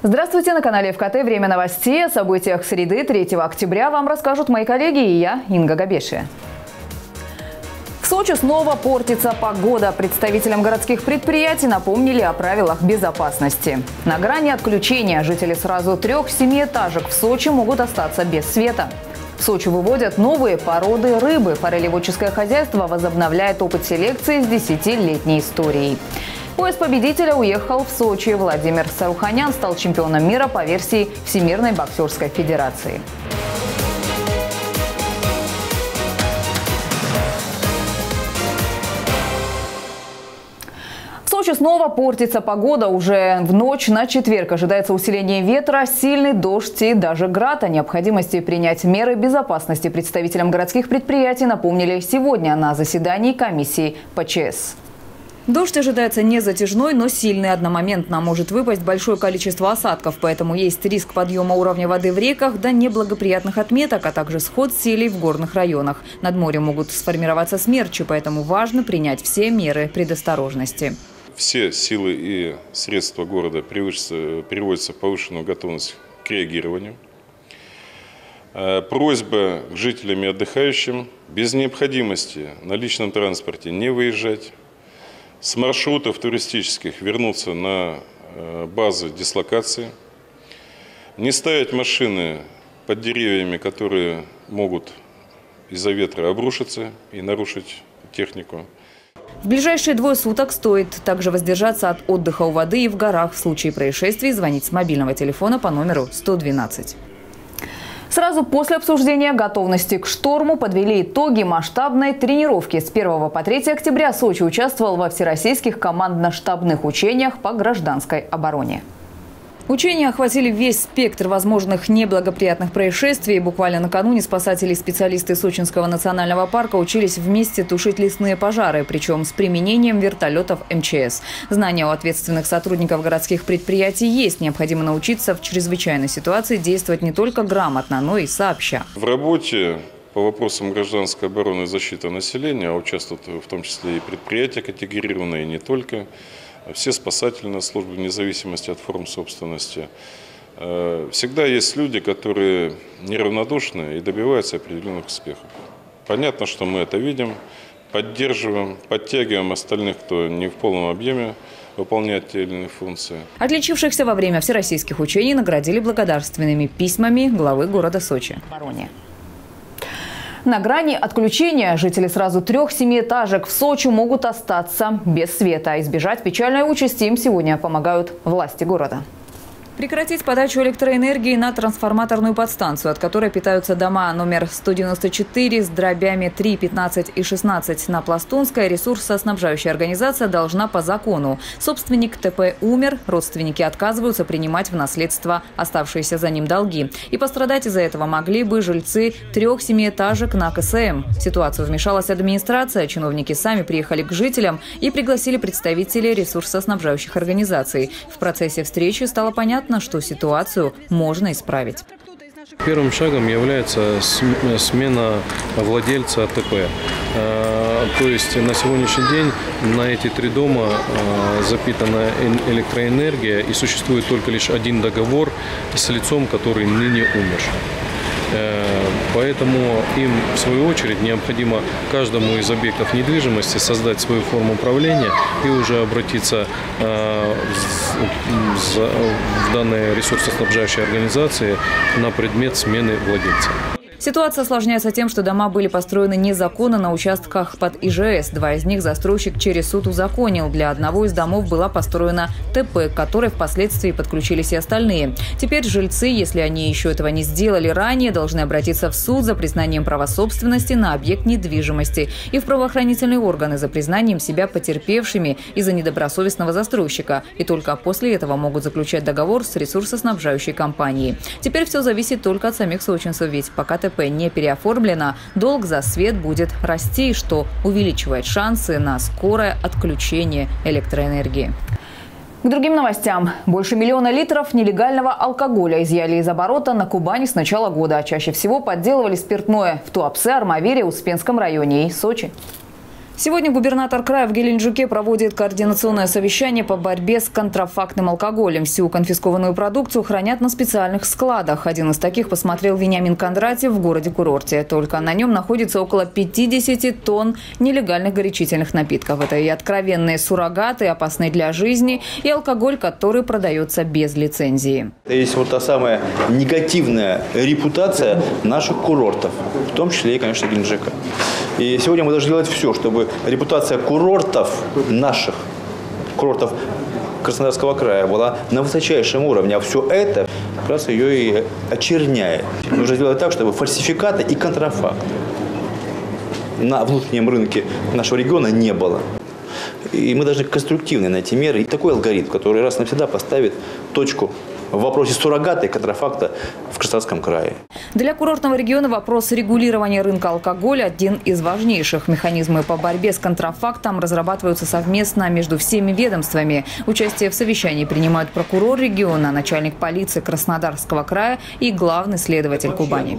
Здравствуйте, на канале ФКТ «Время новостей». О событиях среды 3 октября вам расскажут мои коллеги и я, Инга Габеши. В Сочи снова портится погода. Представителям городских предприятий напомнили о правилах безопасности. На грани отключения жители сразу трех семиэтажек в Сочи могут остаться без света. В Сочи выводят новые породы рыбы. Форелеводческое хозяйство возобновляет опыт селекции с десятилетней историей. Поезд победителя уехал в Сочи. Владимир Саруханян стал чемпионом мира по версии Всемирной боксерской федерации. Сочи снова портится погода. Уже в ночь на четверг ожидается усиление ветра, сильный дождь и даже град. О необходимости принять меры безопасности представителям городских предприятий напомнили сегодня на заседании комиссии ПЧС. Дождь ожидается не затяжной, но сильный. Одномоментно может выпасть большое количество осадков, поэтому есть риск подъема уровня воды в реках до неблагоприятных отметок, а также сход селей в горных районах. Над морем могут сформироваться смерчи, поэтому важно принять все меры предосторожности. Все силы и средства города приводятся в повышенную готовность к реагированию. Э, просьба к жителям и отдыхающим без необходимости на личном транспорте не выезжать, с маршрутов туристических вернуться на э, базы дислокации, не ставить машины под деревьями, которые могут из-за ветра обрушиться и нарушить технику. В ближайшие двое суток стоит также воздержаться от отдыха у воды и в горах. В случае происшествий звонить с мобильного телефона по номеру 112. Сразу после обсуждения готовности к шторму подвели итоги масштабной тренировки. С 1 по 3 октября Сочи участвовал во всероссийских командно-штабных учениях по гражданской обороне. Учения охватили весь спектр возможных неблагоприятных происшествий. Буквально накануне спасатели и специалисты Сочинского национального парка учились вместе тушить лесные пожары, причем с применением вертолетов МЧС. Знания у ответственных сотрудников городских предприятий есть. Необходимо научиться в чрезвычайной ситуации действовать не только грамотно, но и сообща. В работе по вопросам гражданской обороны и защиты населения участвуют в том числе и предприятия категорированные, и не только все спасательные службы, вне зависимости от форм собственности. Э, всегда есть люди, которые неравнодушны и добиваются определенных успехов. Понятно, что мы это видим, поддерживаем, подтягиваем остальных, кто не в полном объеме выполняет те или иные функции. Отличившихся во время всероссийских учений наградили благодарственными письмами главы города Сочи. На грани отключения жители сразу трех семиэтажек в Сочи могут остаться без света. Избежать печальной участи им сегодня помогают власти города. Прекратить подачу электроэнергии на трансформаторную подстанцию, от которой питаются дома номер 194 с дробями 3, 15 и 16 на Пластунской, ресурсоснабжающая организация должна по закону. Собственник ТП умер, родственники отказываются принимать в наследство оставшиеся за ним долги. И пострадать из-за этого могли бы жильцы трех семиэтажек на КСМ. В ситуацию вмешалась администрация, чиновники сами приехали к жителям и пригласили представителей ресурсоснабжающих организаций. В процессе встречи стало понятно, понятно, что ситуацию можно исправить. Первым шагом является смена владельца АТП. Э, то есть на сегодняшний день на эти три дома э, запитана электроэнергия и существует только лишь один договор с лицом, который ныне умер. Э, поэтому им, в свою очередь, необходимо каждому из объектов недвижимости создать свою форму управления и уже обратиться э, в данные ресурсоснабжающие организации на предмет смены владельца. Ситуация осложняется тем, что дома были построены незаконно на участках под ИЖС. Два из них застройщик через суд узаконил. Для одного из домов была построена ТП, к которой впоследствии подключились и остальные. Теперь жильцы, если они еще этого не сделали ранее, должны обратиться в суд за признанием права собственности на объект недвижимости и в правоохранительные органы за признанием себя потерпевшими из-за недобросовестного застройщика. И только после этого могут заключать договор с ресурсоснабжающей компанией. Теперь все зависит только от самих сочинцев, ведь пока ТП КТП не переоформлено, долг за свет будет расти, что увеличивает шансы на скорое отключение электроэнергии. К другим новостям. Больше миллиона литров нелегального алкоголя изъяли из оборота на Кубани с начала года. Чаще всего подделывали спиртное в Туапсе, Армавире, Успенском районе и Сочи. Сегодня губернатор края в Геленджике проводит координационное совещание по борьбе с контрафактным алкоголем. Всю конфискованную продукцию хранят на специальных складах. Один из таких посмотрел Вениамин Кондратьев в городе-курорте. Только на нем находится около 50 тонн нелегальных горячительных напитков. Это и откровенные суррогаты, опасные для жизни, и алкоголь, который продается без лицензии. Есть вот та самая негативная репутация наших курортов, в том числе и, конечно, Геленджика. И сегодня мы должны делать все, чтобы репутация курортов наших, курортов Краснодарского края была на высочайшем уровне, а все это как раз ее и очерняет. Нужно сделать так, чтобы фальсификаты и контрафакт на внутреннем рынке нашего региона не было. И мы должны конструктивно найти меры и такой алгоритм, который раз навсегда поставит точку в вопросе суррогата и контрафакта в Краснодарском крае. Для курортного региона вопрос регулирования рынка алкоголя – один из важнейших. Механизмы по борьбе с контрафактом разрабатываются совместно между всеми ведомствами. Участие в совещании принимают прокурор региона, начальник полиции Краснодарского края и главный следователь Кубани.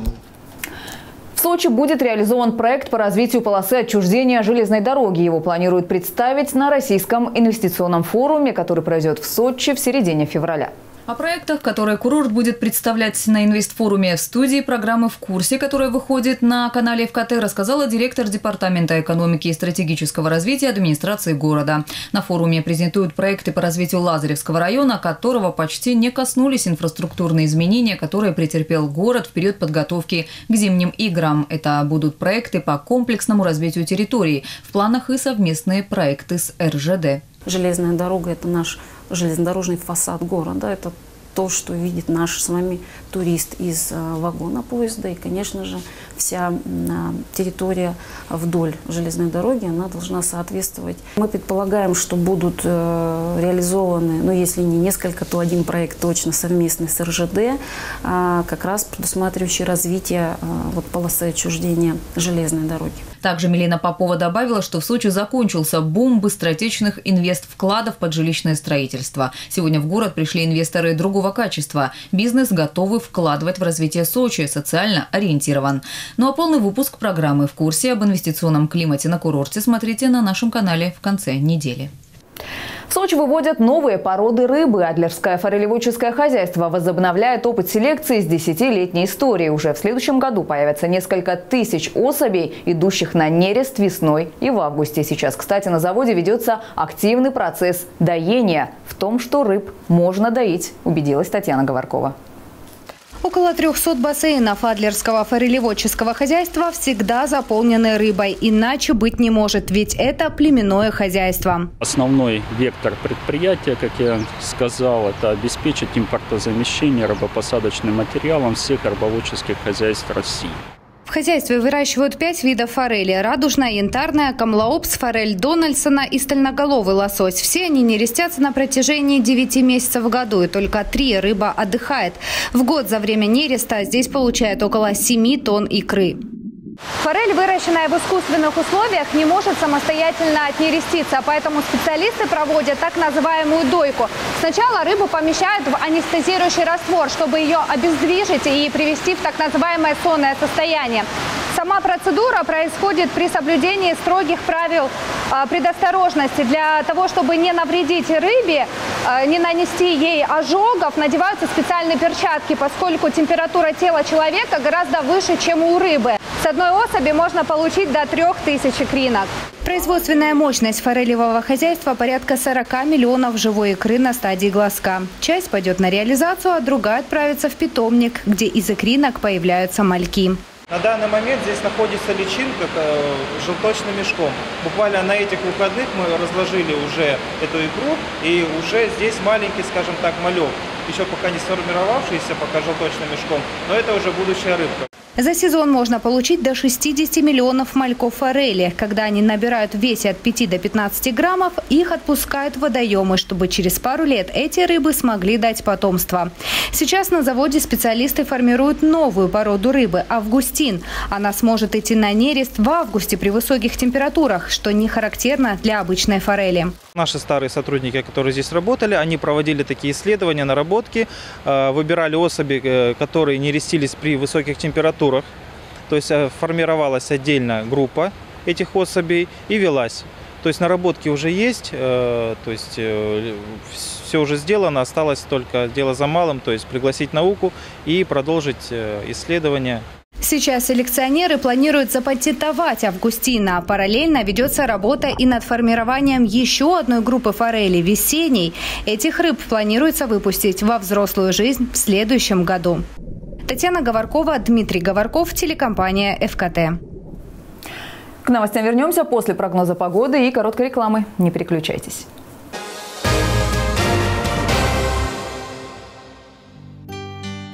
В Сочи будет реализован проект по развитию полосы отчуждения железной дороги. Его планируют представить на Российском инвестиционном форуме, который пройдет в Сочи в середине февраля. О проектах, которые курорт будет представлять на инвестфоруме в студии программы «В курсе», которая выходит на канале ФКТ, рассказала директор Департамента экономики и стратегического развития администрации города. На форуме презентуют проекты по развитию Лазаревского района, которого почти не коснулись инфраструктурные изменения, которые претерпел город в период подготовки к зимним играм. Это будут проекты по комплексному развитию территории. В планах и совместные проекты с РЖД. Железная дорога – это наш железнодорожный фасад города. Это то, что видит наш с вами турист из э, вагона поезда. И, конечно же, вся территория вдоль железной дороги, она должна соответствовать. Мы предполагаем, что будут э, реализованы, ну, если не несколько, то один проект точно совместный с РЖД, а, как раз предусматривающий развитие э, вот, полосы отчуждения железной дороги. Также Милена Попова добавила, что в Сочи закончился бум быстротечных инвест-вкладов под жилищное строительство. Сегодня в город пришли инвесторы другого качества. Бизнес готовы вкладывать в развитие Сочи, социально ориентирован. Ну а полный выпуск программы «В курсе» об инвестиционном климате на курорте смотрите на нашем канале в конце недели. В Сочи выводят новые породы рыбы. Адлерское форелеводческое хозяйство возобновляет опыт селекции с десятилетней историей. Уже в следующем году появятся несколько тысяч особей, идущих на нерест весной и в августе. Сейчас, кстати, на заводе ведется активный процесс доения. В том, что рыб можно доить, убедилась Татьяна Говоркова. Около 300 бассейнов Адлерского форелеводческого хозяйства всегда заполнены рыбой. Иначе быть не может, ведь это племенное хозяйство. Основной вектор предприятия, как я сказал, это обеспечить импортозамещение рыбопосадочным материалом всех рыбоводческих хозяйств России. В хозяйстве выращивают пять видов форели. Радужная, янтарная, камлоопс, форель Дональдсона и стальноголовый лосось. Все они не рестятся на протяжении 9 месяцев в году, и только три рыба отдыхает. В год за время нереста здесь получают около 7 тонн икры. Форель, выращенная в искусственных условиях, не может самостоятельно отнереститься, поэтому специалисты проводят так называемую дойку. Сначала рыбу помещают в анестезирующий раствор, чтобы ее обездвижить и привести в так называемое сонное состояние. Сама процедура происходит при соблюдении строгих правил а, предосторожности. Для того, чтобы не навредить рыбе, не нанести ей ожогов, надеваются специальные перчатки, поскольку температура тела человека гораздо выше, чем у рыбы. С одной особи можно получить до 3000 икринок. Производственная мощность форелевого хозяйства порядка 40 миллионов живой икры на стадии глазка. Часть пойдет на реализацию, а другая отправится в питомник, где из икринок появляются мальки. На данный момент здесь находится личинка э, желточным мешком. Буквально на этих выходных мы разложили уже эту икру, и уже здесь маленький, скажем так, малек. Еще пока не сформировавшийся, пока желточным мешком, но это уже будущая рыбка. За сезон можно получить до 60 миллионов мальков форели. Когда они набирают в весе от 5 до 15 граммов, их отпускают в водоемы, чтобы через пару лет эти рыбы смогли дать потомство. Сейчас на заводе специалисты формируют новую породу рыбы – августин. Она сможет идти на нерест в августе при высоких температурах, что не характерно для обычной форели. Наши старые сотрудники, которые здесь работали, они проводили такие исследования, наработки, э, выбирали особи, э, которые не рестились при высоких температурах. То есть э, формировалась отдельная группа этих особей и велась. То есть наработки уже есть, э, то есть э, все уже сделано, осталось только дело за малым, то есть пригласить науку и продолжить исследования. Сейчас селекционеры планируют запатентовать Августина. Параллельно ведется работа и над формированием еще одной группы форели – весенней. Этих рыб планируется выпустить во взрослую жизнь в следующем году. Татьяна Говоркова, Дмитрий Говорков, телекомпания «ФКТ». К новостям вернемся после прогноза погоды и короткой рекламы. Не переключайтесь.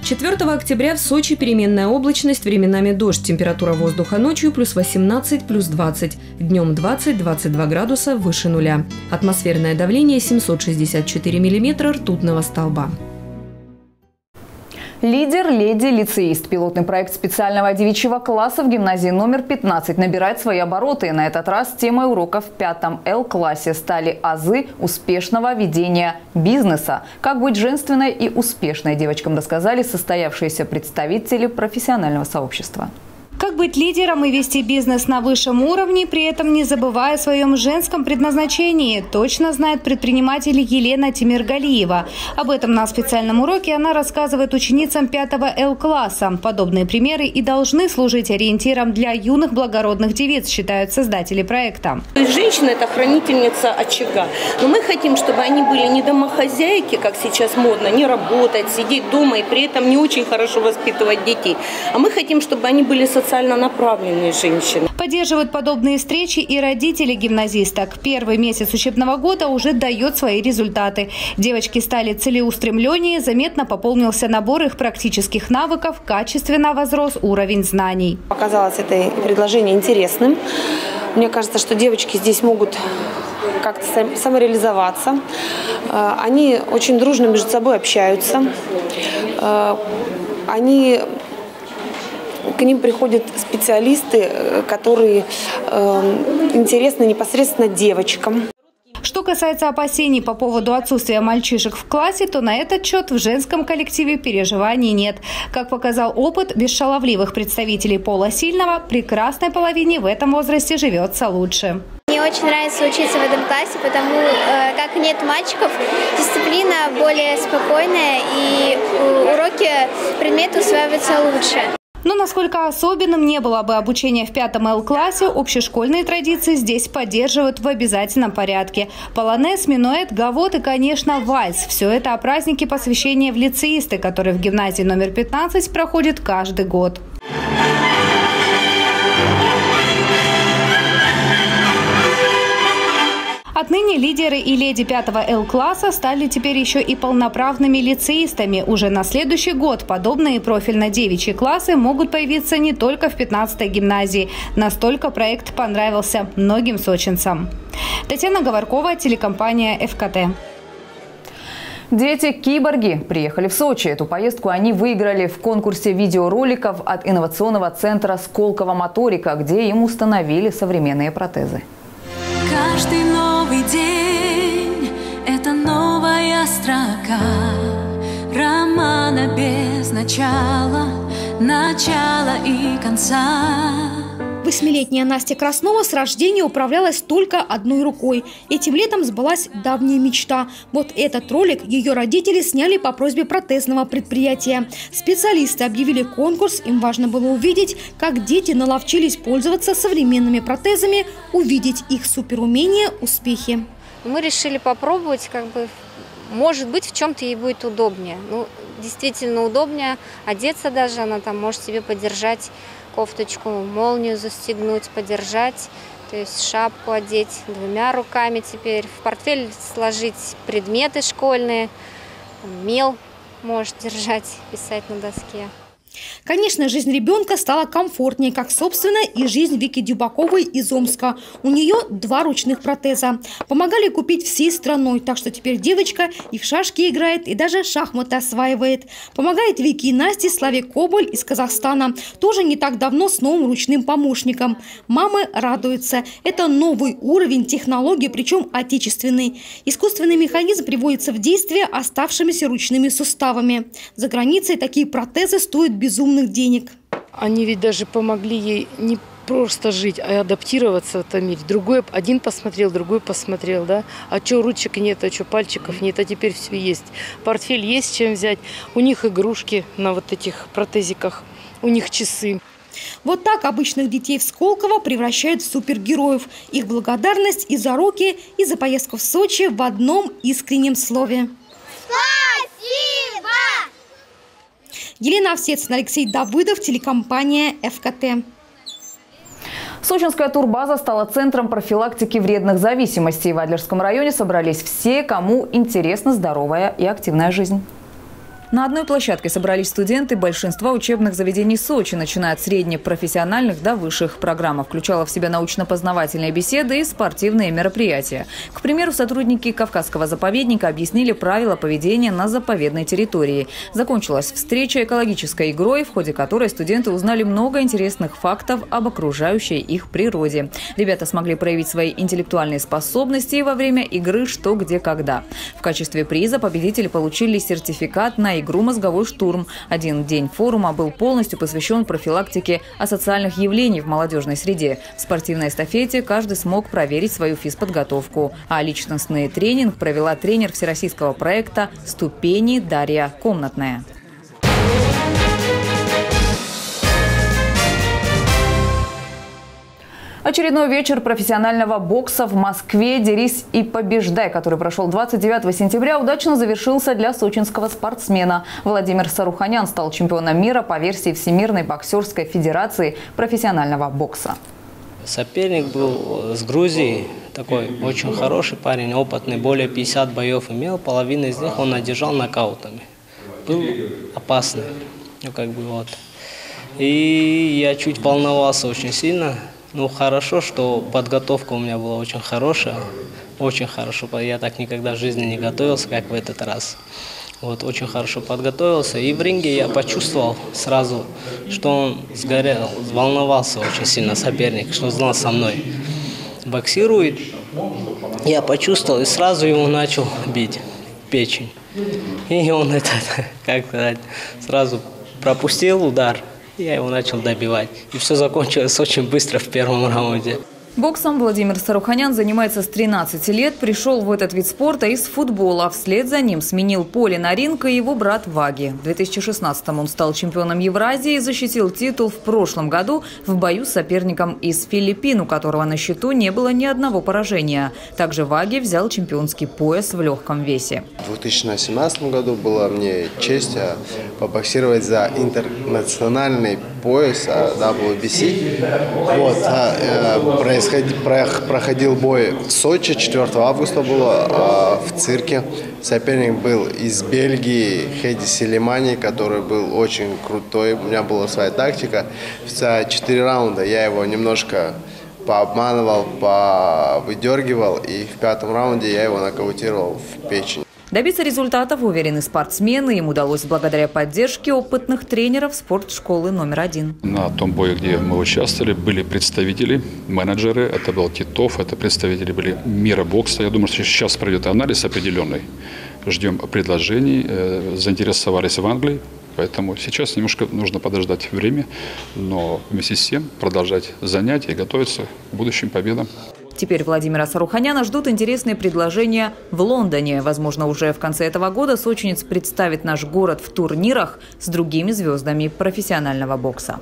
4 октября в Сочи переменная облачность, временами дождь. Температура воздуха ночью плюс 18, плюс 20. Днем 20-22 градуса выше нуля. Атмосферное давление 764 миллиметра ртутного столба. Лидер «Леди лицеист». Пилотный проект специального девичьего класса в гимназии номер 15 набирает свои обороты. На этот раз темой уроков в пятом Л-классе стали азы успешного ведения бизнеса. Как быть женственной и успешной девочкам рассказали состоявшиеся представители профессионального сообщества. Как быть лидером и вести бизнес на высшем уровне, при этом не забывая о своем женском предназначении, точно знает предприниматель Елена Тимиргалиева. Об этом на специальном уроке она рассказывает ученицам 5 Л-класса. Подобные примеры и должны служить ориентиром для юных благородных девиц, считают создатели проекта. Женщина – это хранительница очага. Но мы хотим, чтобы они были не домохозяйки, как сейчас модно, не работать, сидеть дома и при этом не очень хорошо воспитывать детей. А мы хотим, чтобы они были социальными социально направленные женщины. Поддерживают подобные встречи и родители гимназисток. Первый месяц учебного года уже дает свои результаты. Девочки стали целеустремленнее, заметно пополнился набор их практических навыков, качественно возрос уровень знаний. Показалось это предложение интересным. Мне кажется, что девочки здесь могут как-то самореализоваться. Э, они очень дружно между собой общаются. Э, они к ним приходят специалисты, э, которые э, интересны непосредственно девочкам. Что касается опасений по поводу отсутствия мальчишек в классе, то на этот счет в женском коллективе переживаний нет. Как показал опыт бесшаловливых представителей пола сильного, прекрасной половине в этом возрасте живется лучше. Мне очень нравится учиться в этом классе, потому э, как нет мальчиков, дисциплина более спокойная и уроки, предметы усваиваются лучше. Но насколько особенным не было бы обучение в пятом Л-классе, общешкольные традиции здесь поддерживают в обязательном порядке. Полонез, минуэт, гавот и, конечно, вальс. Все это о празднике посвящения в лицеисты, который в гимназии номер 15 проходит каждый год. Отныне лидеры и леди 5 Л-класса стали теперь еще и полноправными лицеистами. Уже на следующий год подобные профильно-девичьи классы могут появиться не только в 15-й гимназии. Настолько проект понравился многим сочинцам. Татьяна Говоркова, телекомпания «ФКТ». Дети-киборги приехали в Сочи. Эту поездку они выиграли в конкурсе видеороликов от инновационного центра «Сколково моторика», где им установили современные протезы. Каждый новый день — это новая строка Романа без начала, начала и конца. Восьмилетняя Настя Краснова с рождения управлялась только одной рукой. Этим летом сбылась давняя мечта. Вот этот ролик ее родители сняли по просьбе протезного предприятия. Специалисты объявили конкурс, им важно было увидеть, как дети наловчились пользоваться современными протезами, увидеть их суперумения, успехи. Мы решили попробовать, как бы, может быть, в чем-то ей будет удобнее. Ну, действительно удобнее одеться даже, она там может себе подержать кофточку, молнию застегнуть, подержать, то есть шапку одеть двумя руками теперь, в портфель сложить предметы школьные, мел может держать, писать на доске. Конечно, жизнь ребенка стала комфортнее, как, собственно, и жизнь Вики Дюбаковой из Омска. У нее два ручных протеза. Помогали купить всей страной, так что теперь девочка и в шашки играет, и даже шахматы осваивает. Помогает Вике и Насте Славе Коболь из Казахстана, тоже не так давно с новым ручным помощником. Мамы радуются. Это новый уровень технологий, причем отечественный. Искусственный механизм приводится в действие оставшимися ручными суставами. За границей такие протезы стоят безумных денег. Они ведь даже помогли ей не просто жить, а адаптироваться в этом мире. Другой один посмотрел, другой посмотрел, да. А что ручек нет, а что пальчиков нет, а теперь все есть. Портфель есть чем взять. У них игрушки на вот этих протезиках, у них часы. Вот так обычных детей в Сколково превращают в супергероев. Их благодарность и за руки, и за поездку в Сочи в одном искреннем слове. Спасибо! Елена Овсецина, Алексей Давыдов, телекомпания «ФКТ». Сочинская турбаза стала центром профилактики вредных зависимостей. В Адлерском районе собрались все, кому интересна здоровая и активная жизнь. На одной площадке собрались студенты большинства учебных заведений Сочи, начиная от средних профессиональных до высших. Программа включала в себя научно-познавательные беседы и спортивные мероприятия. К примеру, сотрудники Кавказского заповедника объяснили правила поведения на заповедной территории. Закончилась встреча экологической игрой, в ходе которой студенты узнали много интересных фактов об окружающей их природе. Ребята смогли проявить свои интеллектуальные способности во время игры «Что, где, когда». В качестве приза победители получили сертификат на игру «Мозговой штурм». Один день форума был полностью посвящен профилактике асоциальных явлений в молодежной среде. В спортивной эстафете каждый смог проверить свою физподготовку. А личностный тренинг провела тренер всероссийского проекта «Ступени» Дарья Комнатная. Очередной вечер профессионального бокса в Москве «Дерись и побеждай», который прошел 29 сентября, удачно завершился для сочинского спортсмена. Владимир Саруханян стал чемпионом мира по версии Всемирной боксерской федерации профессионального бокса. Соперник был с Грузии, такой очень хороший парень, опытный, более 50 боев имел, половину из них он одержал нокаутами. Был опасный, ну как бы вот. И я чуть волновался очень сильно, ну, хорошо, что подготовка у меня была очень хорошая, очень хорошо. Я так никогда в жизни не готовился, как в этот раз. Вот, очень хорошо подготовился. И в ринге я почувствовал сразу, что он сгорел, волновался очень сильно соперник, что знал со мной. Боксирует. Я почувствовал и сразу его начал бить печень. И он этот, как сказать, сразу пропустил удар. Я его начал добивать. И все закончилось очень быстро в первом раунде. Боксом Владимир Саруханян занимается с 13 лет. Пришел в этот вид спорта из футбола. Вслед за ним сменил поле на ринг и его брат Ваги. В 2016-м он стал чемпионом Евразии и защитил титул в прошлом году в бою с соперником из Филиппин, у которого на счету не было ни одного поражения. Также Ваги взял чемпионский пояс в легком весе. В 2017 году была мне честь а, побоксировать за интернациональный пояс WBC. Вот, а, э, проходил бой в Сочи, 4 августа было а, в цирке. Соперник был из Бельгии, Хеди Селимани, который был очень крутой. У меня была своя тактика. За 4 раунда я его немножко пообманывал, выдергивал, и в пятом раунде я его нокаутировал в печень. Добиться результатов, уверены спортсмены, им удалось благодаря поддержке опытных тренеров спортшколы номер один. На том бое, где мы участвовали, были представители, менеджеры, это был Титов, это представители были мира бокса. Я думаю, что сейчас пройдет анализ определенный. Ждем предложений, э, заинтересовались в Англии, Поэтому сейчас немножко нужно подождать время, но вместе с тем продолжать занятия и готовиться к будущим победам. Теперь Владимира Саруханяна ждут интересные предложения в Лондоне. Возможно, уже в конце этого года сочинец представит наш город в турнирах с другими звездами профессионального бокса.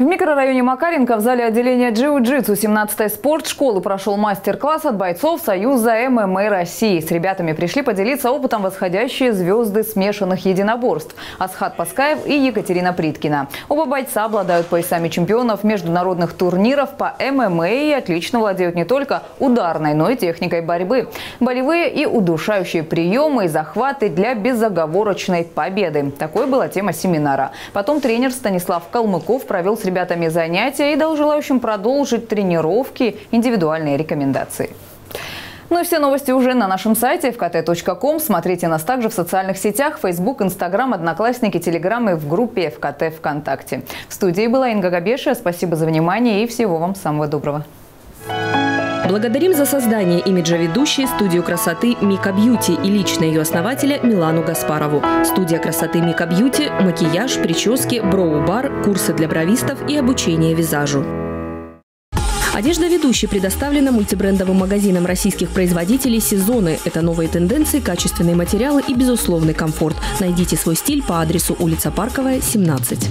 В микрорайоне Макаренко в зале отделения джиу-джитсу 17-й спортшколы прошел мастер-класс от бойцов Союза ММА России. С ребятами пришли поделиться опытом восходящие звезды смешанных единоборств – Асхат Паскаев и Екатерина Приткина. Оба бойца обладают поясами чемпионов международных турниров по ММА и отлично владеют не только ударной, но и техникой борьбы. Болевые и удушающие приемы и захваты для безоговорочной победы. Такой была тема семинара. Потом тренер Станислав Калмыков провел с ребятами занятия и дал желающим продолжить тренировки, индивидуальные рекомендации. Ну и все новости уже на нашем сайте fkt.com. Смотрите нас также в социальных сетях Facebook, Instagram, Одноклассники, Telegram и в группе ФКТ ВКонтакте. В студии была Инга Габеша. Спасибо за внимание и всего вам самого доброго. Благодарим за создание имиджа ведущей студию красоты Мика Бьюти и лично ее основателя Милану Гаспарову. Студия красоты Мика Бьюти – макияж, прически, броу-бар, курсы для бровистов и обучение визажу. Одежда ведущей предоставлена мультибрендовым магазином российских производителей «Сезоны». Это новые тенденции, качественные материалы и безусловный комфорт. Найдите свой стиль по адресу улица Парковая, 17.